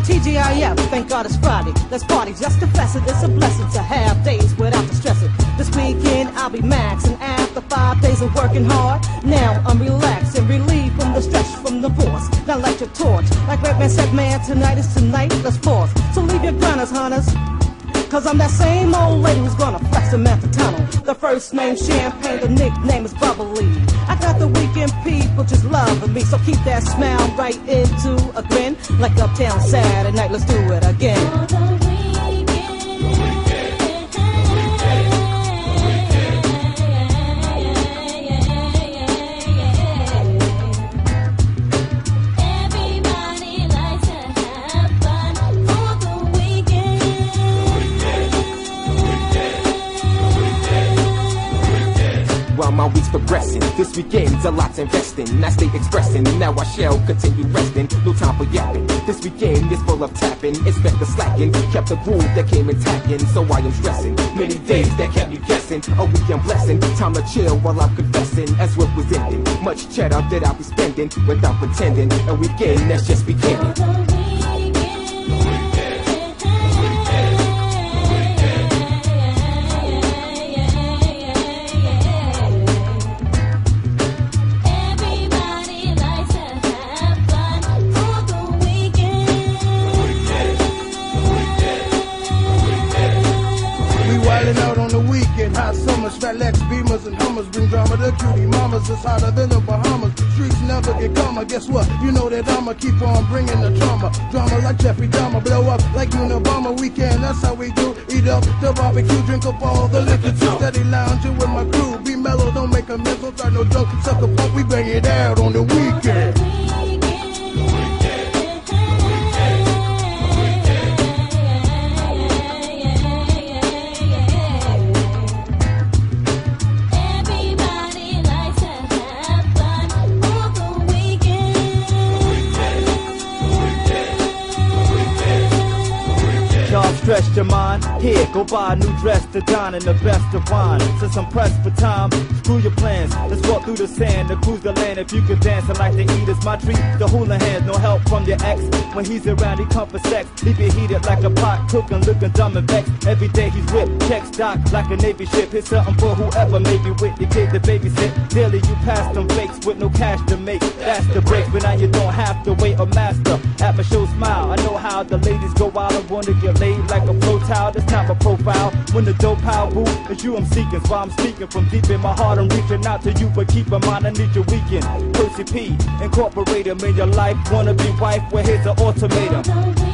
Now TGIF, thank God it's Friday. Let's party just to fess it. It's a blessing to have days without the stressing. This weekend I'll be maxing after five days of working hard. Now I'm relaxed and relieved from the stress from the force. Now light your torch. Like Redman said, man, tonight is tonight. Let's pause. So leave your gunners, hunters. Cause I'm that same old lady who's gonna flex at the tunnel. The first name Champagne, the nickname is Bubbly. I got the weekend people just loving me, so keep that smile right into a grin. Like Uptown Saturday night, let's do it again. While my week's progressing, this weekend's a lot's investing. I stay expressing, now I shall continue resting. No time for yapping. This weekend is full of tapping. Expect the slacking. Kept the groove that came attacking, so I am stressing. Many days that kept me guessing. A weekend blessing. Time to chill while I'm confessing. As what was ending. Much cheddar that I'll be spending without pretending. A weekend that's just beginning. Fat Beamers and Hummers bring drama to cutie mamas. It's hotter than the Bahamas. Streets never get calmer. Guess what? You know that I'ma keep on bringing the drama. Drama like Jeffrey Dahmer, blow up like Unabomber. Weekend, that's how we do. Eat up the barbecue, drink up all the liquor too. Steady lounging with my crew. Be mellow, don't make a mess, don't start no drunk. Sucker punk, we bang it out on the weekend. Y'all your mind. Here, go buy a new dress to dine in the best of wine. Since I'm pressed for time, screw your plans. Let's walk through the sand to cruise the land. If you could dance, I like to eat is my treat. The hula hands, no help from your ex. When he's around, he come for sex. He be heated like a pot, cooking, looking dumb and vexed. Every day he's whipped, check stock like a Navy ship. Here's something for whoever may be with your kid to babysit. Daily, you pass them fakes with no cash to make. That's the break, but now you don't have to wait a master. At my show, smile. I know how the ladies go wild and wanna get laid like a pro towel. That's not my profile. When the dope power boo, it's you I'm seeking. So I'm speaking from deep in my heart. I'm reaching out to you, but keep in mind I need your weekend. Percee P, incorporate 'em in your life. Wanna be wife? Well, here's an ultimatum.